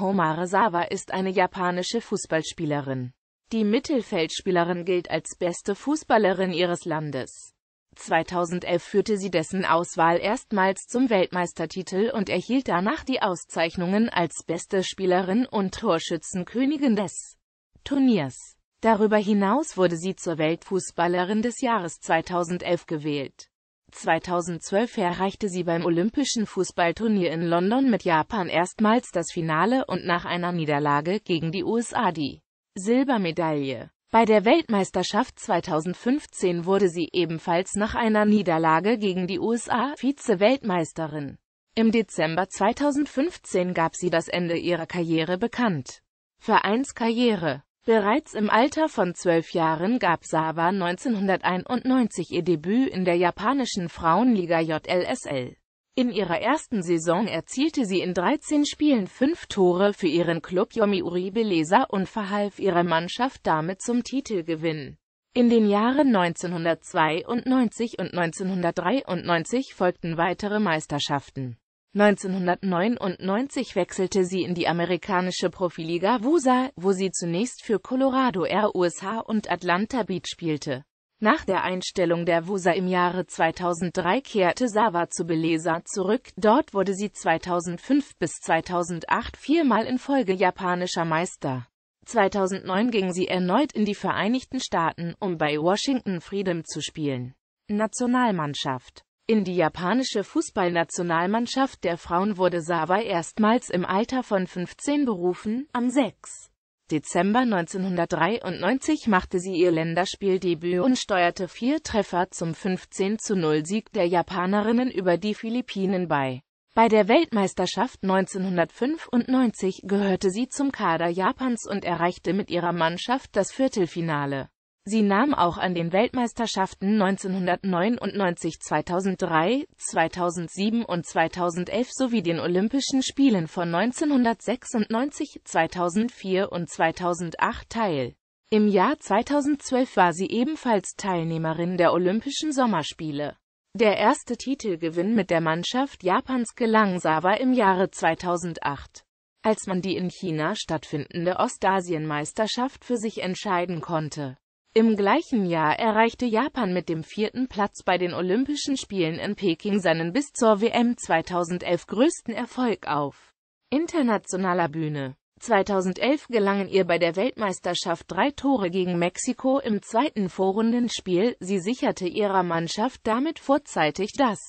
Homare Sawa ist eine japanische Fußballspielerin. Die Mittelfeldspielerin gilt als beste Fußballerin ihres Landes. 2011 führte sie dessen Auswahl erstmals zum Weltmeistertitel und erhielt danach die Auszeichnungen als beste Spielerin und Torschützenkönigin des Turniers. Darüber hinaus wurde sie zur Weltfußballerin des Jahres 2011 gewählt. 2012 erreichte sie beim Olympischen Fußballturnier in London mit Japan erstmals das Finale und nach einer Niederlage gegen die USA die Silbermedaille. Bei der Weltmeisterschaft 2015 wurde sie ebenfalls nach einer Niederlage gegen die USA Vize-Weltmeisterin. Im Dezember 2015 gab sie das Ende ihrer Karriere bekannt. Vereinskarriere Bereits im Alter von zwölf Jahren gab Sawa 1991 ihr Debüt in der japanischen Frauenliga JLSL. In ihrer ersten Saison erzielte sie in 13 Spielen fünf Tore für ihren Klub Yomiuri Beleza und verhalf ihrer Mannschaft damit zum Titelgewinn. In den Jahren 1992 und 1993 folgten weitere Meisterschaften. 1999 wechselte sie in die amerikanische Profiliga WUSA, wo sie zunächst für Colorado Air USA und Atlanta Beach spielte. Nach der Einstellung der WUSA im Jahre 2003 kehrte Sawa zu Beleza zurück, dort wurde sie 2005 bis 2008 viermal in Folge japanischer Meister. 2009 ging sie erneut in die Vereinigten Staaten, um bei Washington Freedom zu spielen. Nationalmannschaft in die japanische Fußballnationalmannschaft der Frauen wurde Sawa erstmals im Alter von 15 berufen, am 6. Dezember 1993 machte sie ihr Länderspieldebüt und steuerte vier Treffer zum 15-0-Sieg der Japanerinnen über die Philippinen bei. Bei der Weltmeisterschaft 1995 gehörte sie zum Kader Japans und erreichte mit ihrer Mannschaft das Viertelfinale. Sie nahm auch an den Weltmeisterschaften 1999, 2003, 2007 und 2011 sowie den Olympischen Spielen von 1996, 2004 und 2008 teil. Im Jahr 2012 war sie ebenfalls Teilnehmerin der Olympischen Sommerspiele. Der erste Titelgewinn mit der Mannschaft Japans gelang Sawa im Jahre 2008 als man die in China stattfindende Ostasienmeisterschaft für sich entscheiden konnte. Im gleichen Jahr erreichte Japan mit dem vierten Platz bei den Olympischen Spielen in Peking seinen bis zur WM 2011 größten Erfolg auf internationaler Bühne. 2011 gelangen ihr bei der Weltmeisterschaft drei Tore gegen Mexiko im zweiten Vorrundenspiel, sie sicherte ihrer Mannschaft damit vorzeitig das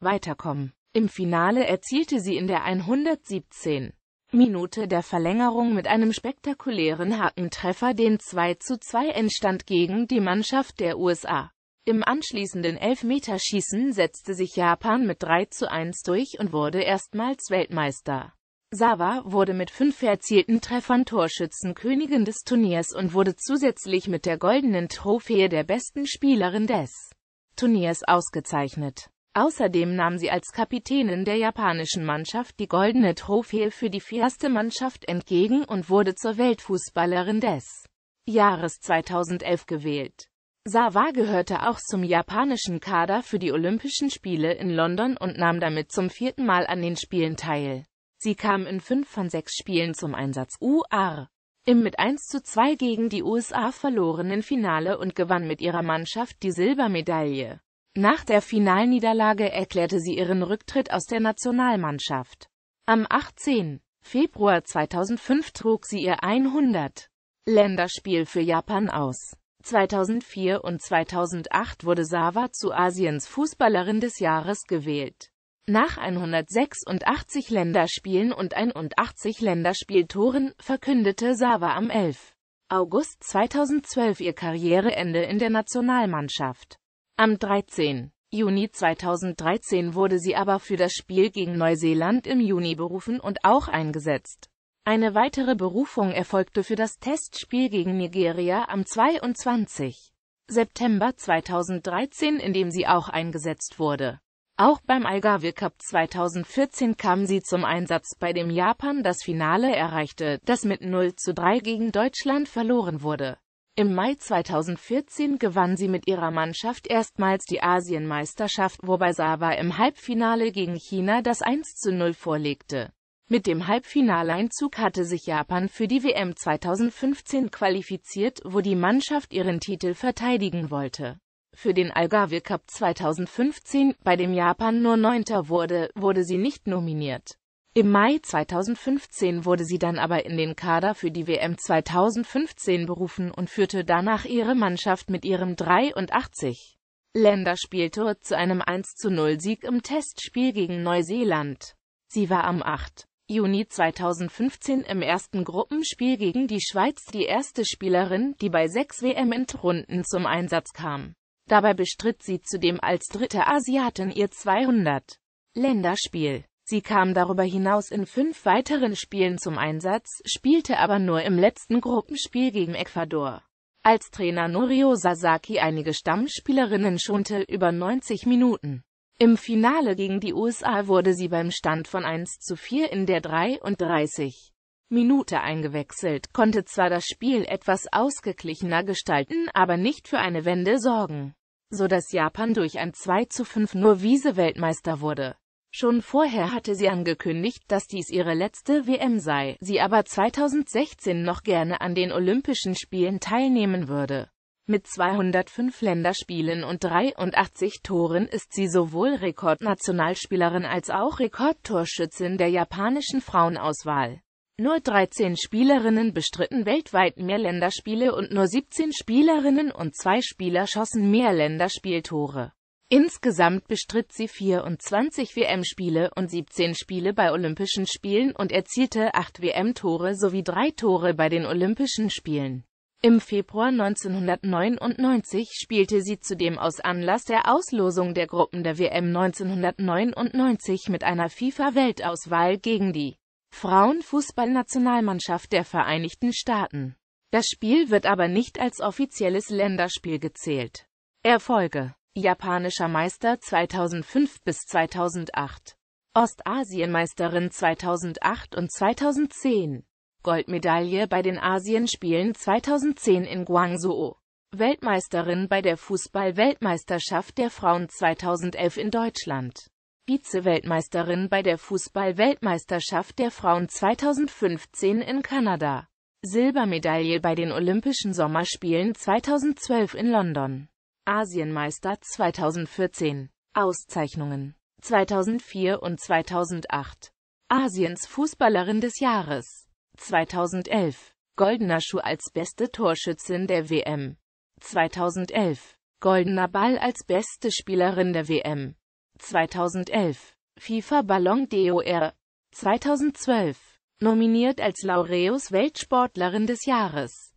Weiterkommen. Im Finale erzielte sie in der 117. Minute der Verlängerung mit einem spektakulären Hackentreffer den 2 zu 2 Endstand gegen die Mannschaft der USA. Im anschließenden Elfmeterschießen setzte sich Japan mit 3 zu 1 durch und wurde erstmals Weltmeister. Sawa wurde mit fünf erzielten Treffern Torschützenkönigin des Turniers und wurde zusätzlich mit der goldenen Trophäe der besten Spielerin des Turniers ausgezeichnet. Außerdem nahm sie als Kapitänin der japanischen Mannschaft die goldene Trophäe für die fairste Mannschaft entgegen und wurde zur Weltfußballerin des Jahres 2011 gewählt. Sawa gehörte auch zum japanischen Kader für die Olympischen Spiele in London und nahm damit zum vierten Mal an den Spielen teil. Sie kam in fünf von sechs Spielen zum Einsatz UR. Im mit 1 zu 2 gegen die USA verlorenen Finale und gewann mit ihrer Mannschaft die Silbermedaille. Nach der Finalniederlage erklärte sie ihren Rücktritt aus der Nationalmannschaft. Am 18. Februar 2005 trug sie ihr 100. Länderspiel für Japan aus. 2004 und 2008 wurde Sawa zu Asiens Fußballerin des Jahres gewählt. Nach 186 Länderspielen und 81 Länderspieltoren verkündete Sawa am 11. August 2012 ihr Karriereende in der Nationalmannschaft. Am 13. Juni 2013 wurde sie aber für das Spiel gegen Neuseeland im Juni berufen und auch eingesetzt. Eine weitere Berufung erfolgte für das Testspiel gegen Nigeria am 22. September 2013, in dem sie auch eingesetzt wurde. Auch beim Algarve Cup 2014 kam sie zum Einsatz, bei dem Japan das Finale erreichte, das mit 0 zu 3 gegen Deutschland verloren wurde. Im Mai 2014 gewann sie mit ihrer Mannschaft erstmals die Asienmeisterschaft, wobei Sawa im Halbfinale gegen China das 1 zu 0 vorlegte. Mit dem Halbfinaleinzug hatte sich Japan für die WM 2015 qualifiziert, wo die Mannschaft ihren Titel verteidigen wollte. Für den Algarve Cup 2015, bei dem Japan nur Neunter wurde, wurde sie nicht nominiert. Im Mai 2015 wurde sie dann aber in den Kader für die WM 2015 berufen und führte danach ihre Mannschaft mit ihrem 83 Länderspieltor zu einem 1-0-Sieg im Testspiel gegen Neuseeland. Sie war am 8. Juni 2015 im ersten Gruppenspiel gegen die Schweiz die erste Spielerin, die bei sechs WM-Endrunden zum Einsatz kam. Dabei bestritt sie zudem als dritte Asiatin ihr 200 Länderspiel. Sie kam darüber hinaus in fünf weiteren Spielen zum Einsatz, spielte aber nur im letzten Gruppenspiel gegen Ecuador. Als Trainer Norio Sasaki einige Stammspielerinnen schonte über 90 Minuten. Im Finale gegen die USA wurde sie beim Stand von 1 zu 4 in der 33 Minute eingewechselt, konnte zwar das Spiel etwas ausgeglichener gestalten, aber nicht für eine Wende sorgen, so dass Japan durch ein 2 zu 5 nur Wiese-Weltmeister wurde. Schon vorher hatte sie angekündigt, dass dies ihre letzte WM sei, sie aber 2016 noch gerne an den Olympischen Spielen teilnehmen würde. Mit 205 Länderspielen und 83 Toren ist sie sowohl Rekordnationalspielerin als auch Rekordtorschützin der japanischen Frauenauswahl. Nur 13 Spielerinnen bestritten weltweit mehr Länderspiele und nur 17 Spielerinnen und zwei Spieler schossen mehr Länderspieltore. Insgesamt bestritt sie 24 WM-Spiele und 17 Spiele bei Olympischen Spielen und erzielte 8 WM-Tore sowie 3 Tore bei den Olympischen Spielen. Im Februar 1999 spielte sie zudem aus Anlass der Auslosung der Gruppen der WM 1999 mit einer FIFA-Weltauswahl gegen die Frauenfußballnationalmannschaft der Vereinigten Staaten. Das Spiel wird aber nicht als offizielles Länderspiel gezählt. Erfolge Japanischer Meister 2005 bis 2008 Ostasienmeisterin 2008 und 2010 Goldmedaille bei den Asienspielen 2010 in Guangzhou. Weltmeisterin bei der Fußball-Weltmeisterschaft der Frauen 2011 in Deutschland. Vize-Weltmeisterin bei der Fußball-Weltmeisterschaft der Frauen 2015 in Kanada. Silbermedaille bei den Olympischen Sommerspielen 2012 in London. Asienmeister 2014. Auszeichnungen. 2004 und 2008. Asiens Fußballerin des Jahres. 2011 Goldener Schuh als beste Torschützin der WM 2011 Goldener Ball als beste Spielerin der WM 2011 FIFA Ballon d'Or. 2012 nominiert als Laureus Weltsportlerin des Jahres